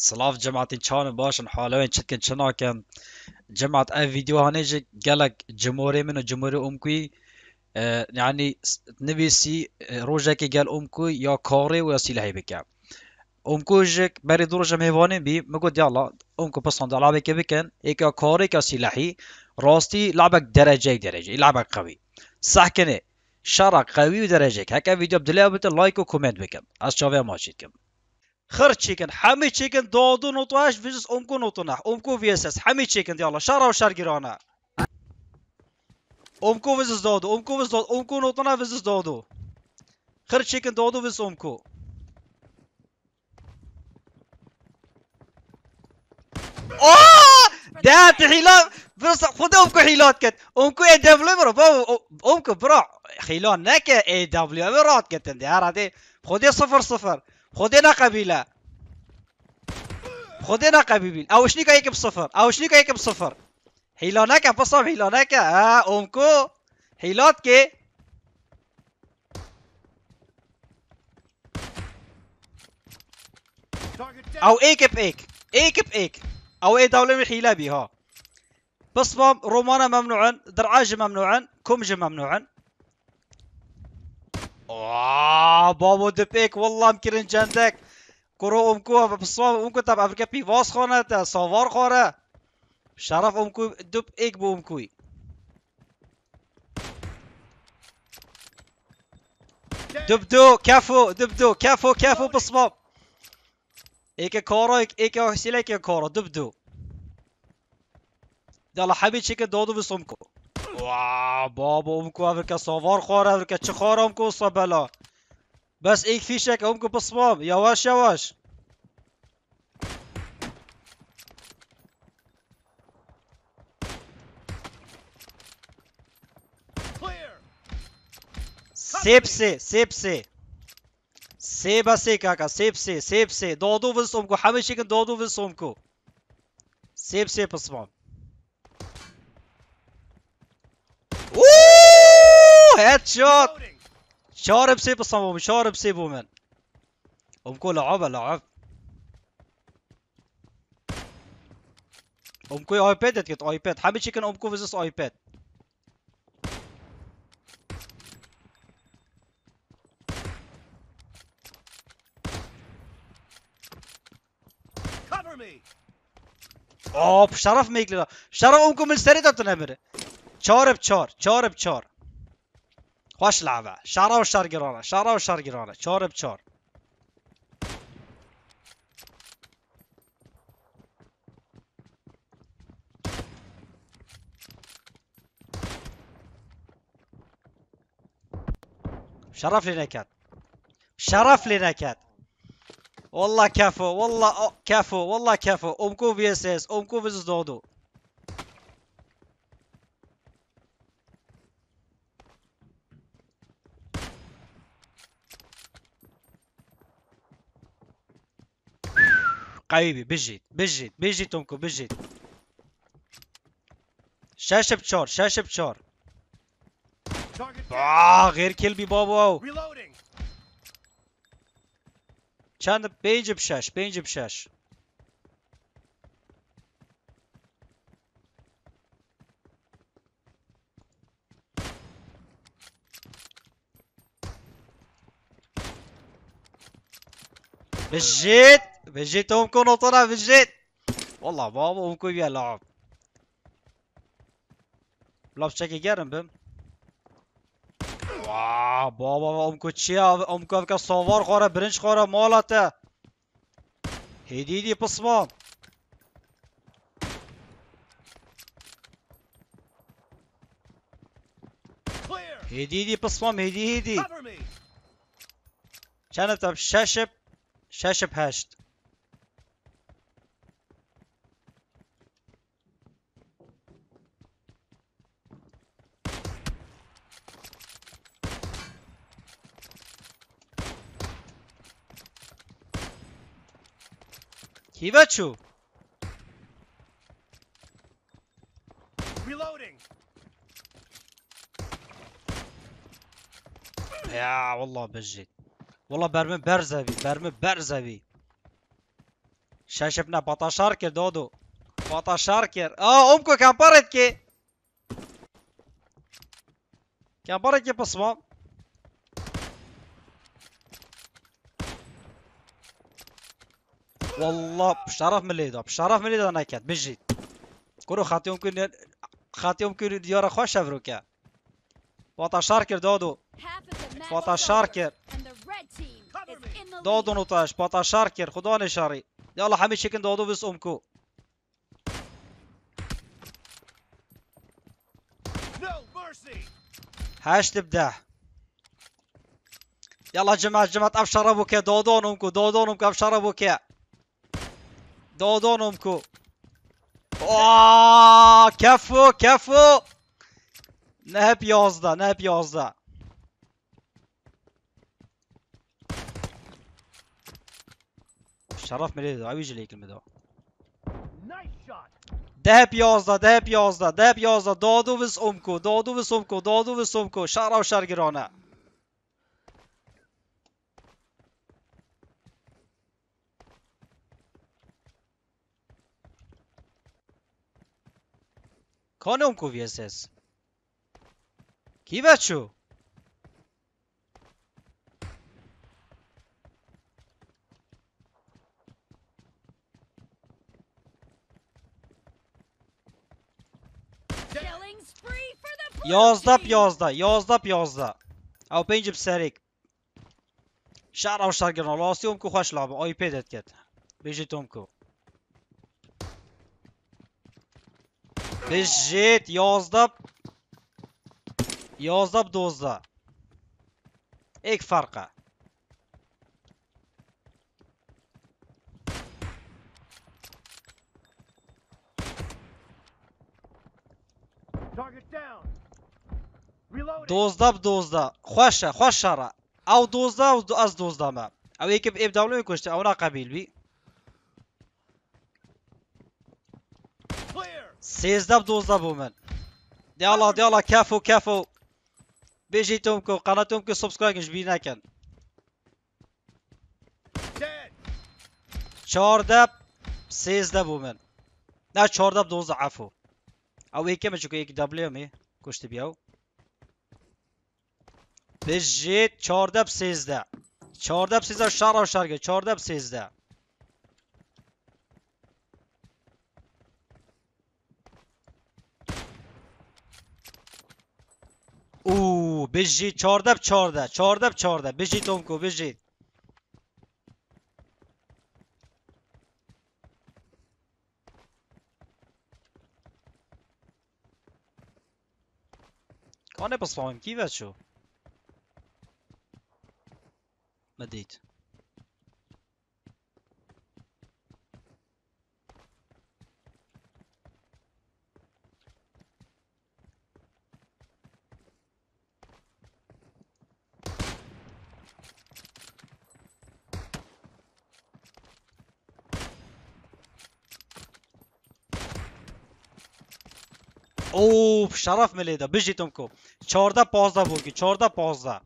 سلاف جماعتي چان باشن حالوين چتكن چناكن جماعة اي فيديو هانيجي قالك جمهوري منو جمهوري امكوي آه يعني نبيسي روجاكي قال امكوي يا كاري ويا سلاحي بكا امكو جك بري دروجة مهوانين بي مقود يلا امكو بصان لعبك بكن ايك يا كاري كا سلاحي راستي لعبك درجة درجة لعبك قوي صح كنه شرق قوي ودرجك هكا فيديو بدلاو بت لايك وكومنت بكم از شافيا ماشيتكم خر تشيكن حمي تشيكن دودو نوطاش فيزس امكو نوطنح امكو فيسس حمي تشيكن يلا شارا وشار جيرانا امكو فيزس دودو امكو فيزس دودو امكو نوطنا فيزس دودو خر تشيكن دودو فيزس امكو اوه ده حيلات بس خد امكو حيلات كت امكو اي دبليو برو. امكو برو. خيلان نك اي دبليو برات كت دي هراتي خدي صفر صفر. خدينا قبيلة خدينا قبيل أو شنيك هيك بصفر أو شنيك هيك بصفر حيلانك بصف حيلانك ها امكو حيلات كي آو ايك بايك ايك بايك آو اي دولة من حيلة بيها بصمم رومانا ممنوعا درعاج ممنوعا كومج ممنوعا آه بابو دبيك والله مكرن جندك. كرو امكو بصمم امكو تبع افريكا بي فاس خانه صوار خاره شرف امكو دب ايك بو امكوي دبدو كفو دبدو كفو كفو بصمم ايك كورو ايك سيليك كورو دبدو يلا حبيب شكل دودو بصمكو واو بابا امكو افريكا صوار خور افريكا چه خور امكو صبلا بس ايك فيشك امكو بصمام يواش يواش سيبسي سيبسي سيبا سي كاكا سيبسي سيبسي دودو في صومكو حمل شكل دودو هيد شوت شارب سيب الصموم شارب سيبو من امكو لعبه لعب امكو ايباد كت ايباد حابب شكل امكو فيزس ايباد اوه شرف میگلی شرف امكو من سری امره چهار بچهار چهار بچهار خوش لعبه شارا و شارگرانه شارا و شارگرانه چهار بچهار شرف لي نكد شرف لي نكد والله كفو والله كفو والله كفو امكو في اس اس امكو في دودو حبيبي بجيت بجيت بجيت أمكو بجيت شاشة بشور شاشة بشور آه غير كلبي بابا كان بينج بشاش بينج بشاش. بجيت بجيت امكم نطرة بجيت والله بابا امكم يا لعب لعب شكي گرم بم واه بابا امكو چیا امكو که سوار خوره برنج خوره مالاته هدیدی پسمان هدیدی پسمام هدی هدی چند تب ششب ششب هشت Hivachu! Reloading! يا والله بجيت والله برمي برزبي برمي برزبي شاشفنا باتا شاركر دودو باتا شاركر اه امكو كان بارتكي كان بارتكي بصمام والله بشرف من اللي بشرف من اللي نكت بجيت كرو خاطي يمكن خاطي يمكن ديارة خوش افروكا باتا شاركر دودو. باتا شاركر. دودو نوتاش باتا شاركر خدا نشاري. يلا حمي شكن دودو بس أمكو. هاش تبدأ. يلا جماعة جماعة أبشر أبوك دودون امكو دودون امكو ابشر ابوك دودون امكو اوه كفو كفو نهب يازده نهب يازده شرف مليدو عويج ليك المدو دهب يازده دهب يازده دهب يازده دادو وس امكو دادو وس امكو دادو وس امكو شارا و شرگرانه کانه امکو Konumku vjeses. Kiva ću? Yozda piyozda, yozda piyozda. Ew pêncî piserêk. Şer ew şergirin, rastî hom ku xweş labin. AIP detket. Bêjî بیجیت یازده یازده دوزده ایک فرقه دوزده بدوزده خوشه خوش شره او دوزده و دو از دوزده ما او یکی ایب دولو کشته اونا قبیل بی سیزده بدوزده بو من دیالا دیالا کفو کفو بيجيتهم كو قناتهم كو سبسكرايب بي نكن چهارده سیزده بو من نه چهارده دوزده عفو او یکی مچو که یک دبلیو می کشتی بیاو بجید چهارده سیزده چهارده سیزده شهر و شرگه چهارده سیزده او بجید چارده چارده چارده چارده بجید اومکو بجید کانه بسپامیم کی بچو مدید اوه شرف ملیده بجی تمکو 14 15 بوگی 14 15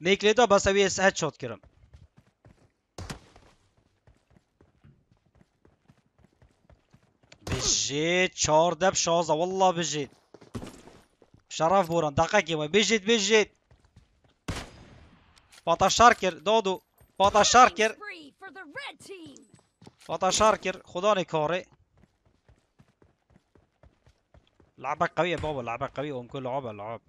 میکلیدا بسوی اس هد شات کرم بجید 14 16 والله بجید شرف بوران دقیقه کیما بجید بجید باتا شارکر دادو باتا شارکر باتا شاركر خدا نكاري لعبة قوية بابا لعبة قوية وام كل لعبة لعب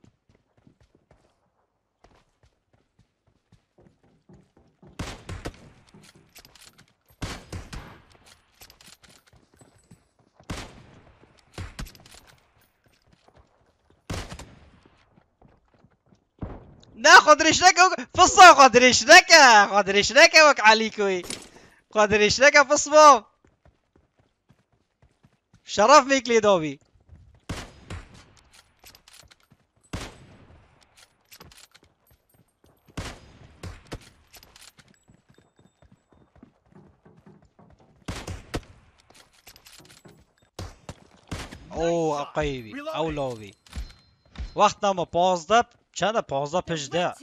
ناخذ رشلك في الصوب خذ رشلك خذ رشلك وك عليكوي رشلك في الصباب شرف ميكلي دوبي pa ivi, aulovi. Vahtnamo pozda, çana pozda pejda.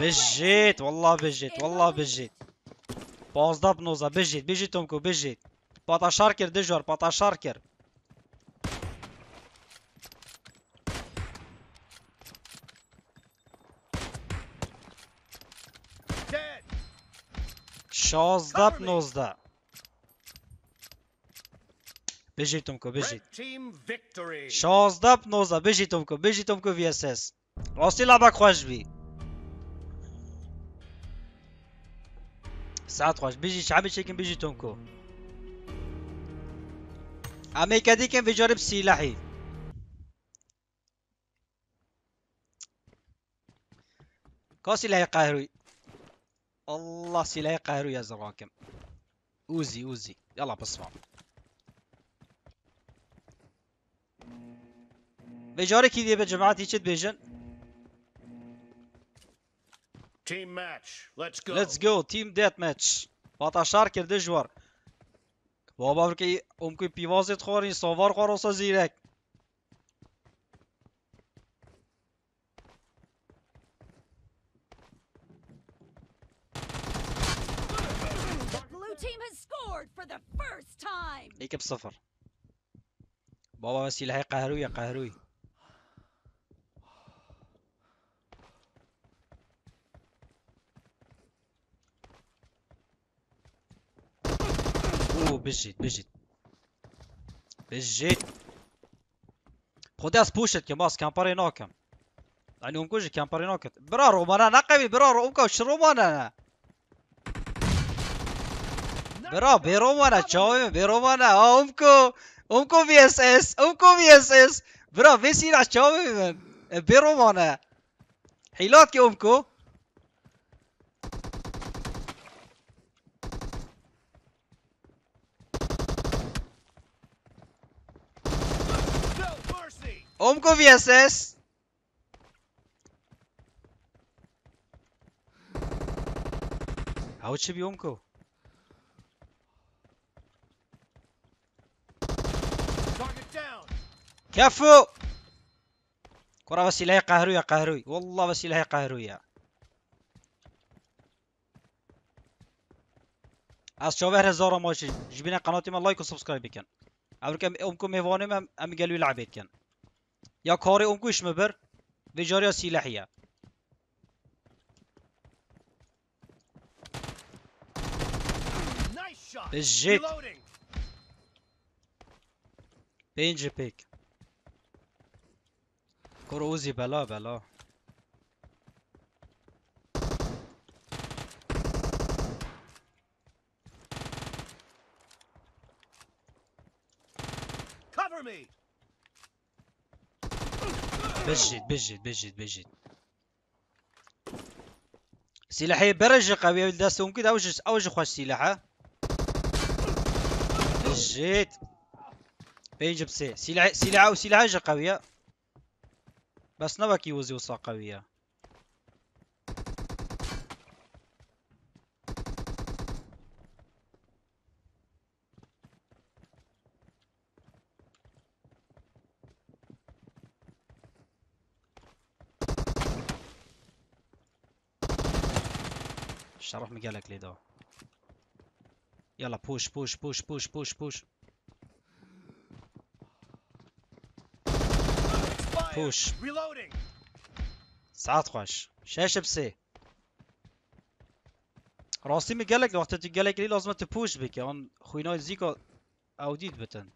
Bejit, vallahi bejit, vallahi bejit. Pozda bnoza, bejit, bejit omku, bejit. Pata şarker dejuar, pata. 16 15. Běží Tomko, běží. 16 بيجي تومكو بيجي تومكو في VSS. اس راسي bas خواج بي ساعة 12 بيجي شعبي شي كان بيجي تونكو أمريكا دي كان بيجرب سلاحي كاسي لا يقاهري الله سلاحي قاهروي يا زراكم اوزي اوزي يلا بسمع بيجاري كي دي بجماعتي چت بيجن Team match. Let's go. ليتس جو تيم ديت ماتش باتاشار کرده جوار بابا که امکوی پیوازت خورین سوار خور اوسا زیرک team has scored for the first time. هيك بصفر بابا بس يلحق قهروي يا قهروي اوه بجيت بجيت بجيت خداس بوشت كماس كان باري نوكم يعني ام كوجي كان باري نوكت برا رومانا نقبي برا رومكو شرومانا برا بيرومانا تشاوي بيرومانا امكو امكو في اس اس امكو في اس اس برا بيسير تشاوي من بيرومانا حيلات كي امكو No mercy. امكو في اس اس عاود شبي امكو كفو. كرة بس يلاهي قهروية قهروي. والله بس يلاهي قهروية از شوفر هزار ماشي جبنا قناتي من لايك وسبسكرايب بكن اوركم امكم ميوانم ام ام قالوا يلعب كان يا كاري امكو إيش مبر فيجاريا سلاحية Nice shot. بالجيت بيك كروزي بلا بلا. بجد بجد بجد بجد. سلاحي برج قوي داس ممكن اوج اوج خوش سلاحه بجد. بيجي بسي سلاح سلاحة وسلاحه قوية. بس نبك يوزي وصا قوية الشرف مقالك لي دو يلا بوش بوش بوش بوش بوش بوش. Push. Reloading. ساعات خوش. شاشة بسي راسي مقالك وقت تقالك لي لازم تبوش بك اون خوينا زيكو اوديت بتن.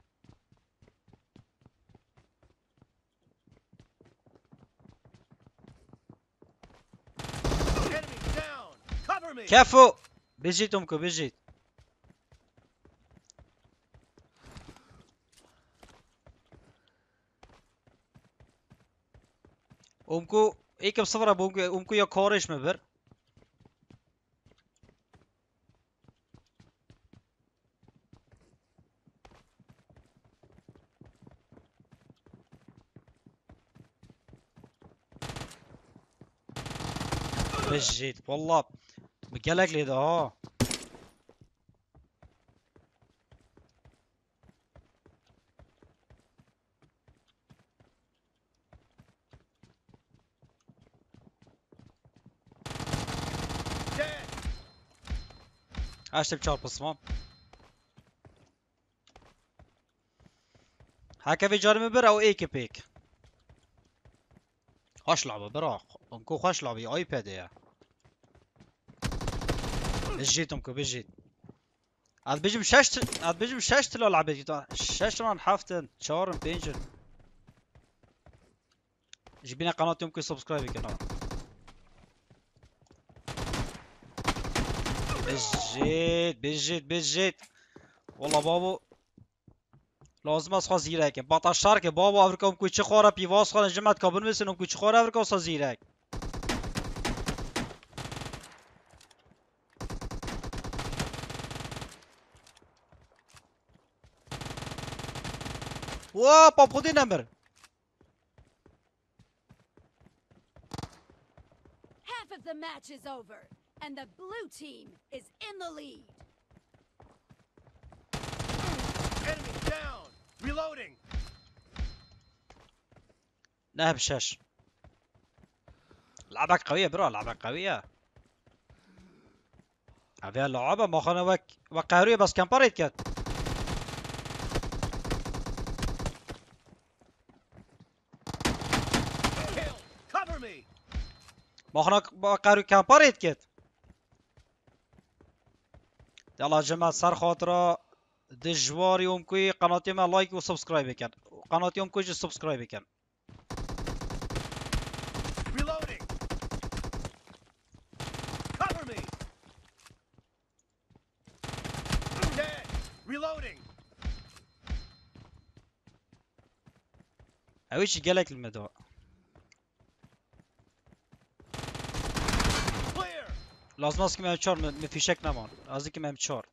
كفو بجيت امكو بجيت Umku 2-0 abi Umku, ya Koreş mi bir? Bejjit vallahi gelekli de ha. چهار بصمام هكا في جاري بر أو ايكي بيك خوش لعبة برا انكو خوش لعبة ايباد يا بجيت امكو بجيت عاد بيجي بشاشت عاد بيجي بشاشت لو لعبة شاشت ران حافتن چهارم بينجن جيبينا قناة امكو سبسكرايب كنا بجيت بجيت بجيت والله بابو لازم از خواست زیرک با شرک بابا افریقا ام کوچه خوره پیواز خانه جمعت کابل میسن ام کوچه خوره افریقا سا زیرک وا پاپ خودی نمبر Half of the match is over, and the blue team is in the lead. Enemy down. Reloading. نهب شاش لعبك قوية برو لعبك قوية هذه اللعبة ما خانا وك وقهرية بس كم باريت كات me. ما خانا وقهرية كم باريت كات يلا يا جماعة صار دجوار يوم كوي قناتي ما لايك وسبسكرايب كان قناتي يوم كوي سبسكرايب كان. اويش قالك المدوى Lazmaz ki me çor me fişek ne var? Az ki me çor.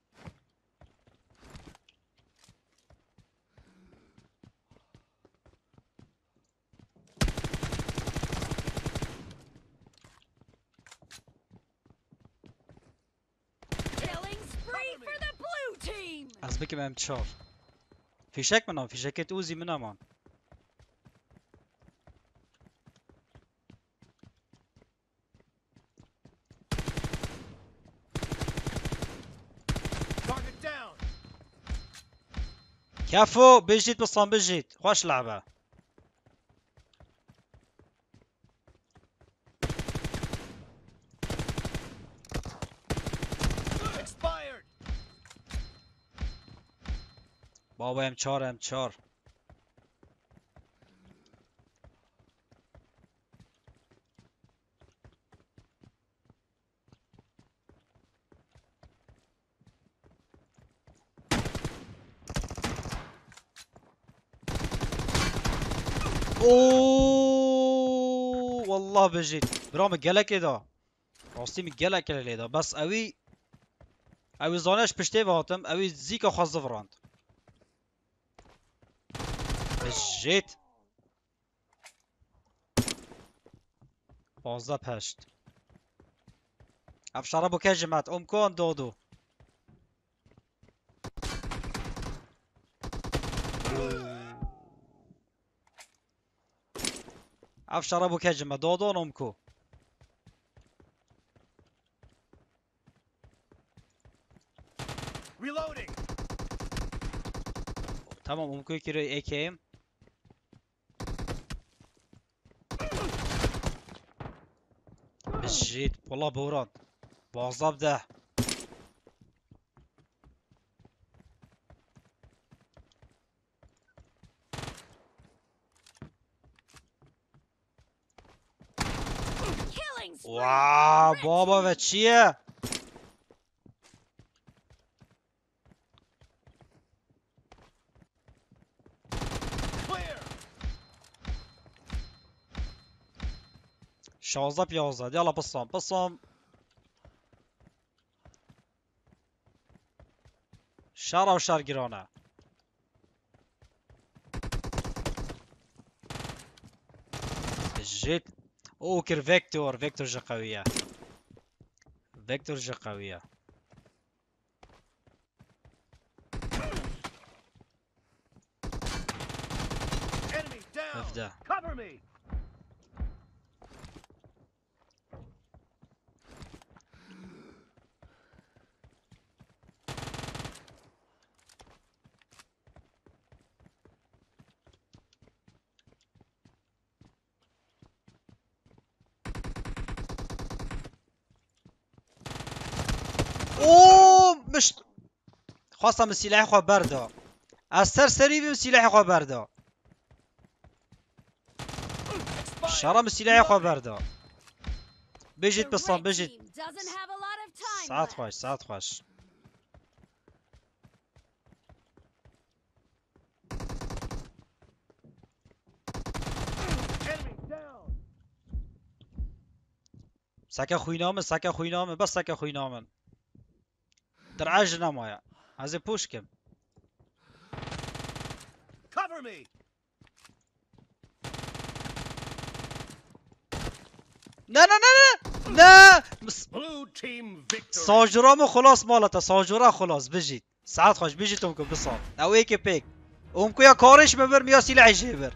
Az beki me çor. Fişek mi lan? Fişeket uzi mi? كفو بجيت بصان بجيت خوش لعبة. بابا ام چهار ام چهار. بجيت برام گلک دا راستی می گلک لیدا. بس اوی اوی زانش پشته هاتم اوی زیکا خواست زفراند بجيت بازده پشت. افشاره بو که جمعت ام کن A w szarabu kedziemy, do odonomku. Reloading. Tamam umkuyu kiri ekeyim. Shit, pola boran. Bazlab da. Killing spree واو for the red بابا team! و چیه Clear. شازده پیازده یالا بسام بسام شر و شرگیرانه جيت اوكر فيكتور فيكتور جا قوية فيكتور جا قوية Enemy خواستم سلاح خوا بردا از سر سری بیم سلاح خوا بردا. شرم سلاح خوا بردا lot of time ساعت. خوش ساعت خوش down. سکه خوینامن سکه خوینامن بس سکه خوینامن در عجل A ze puszkiem. Cover me! نه نه نه نه نه. ساجورا مو خلاص مالتا ساجورا خلاص بجید. ساعت خوش بجید تم که بصاب او ای پیک. اون که یا کارش ببر یا سیلعش ببر.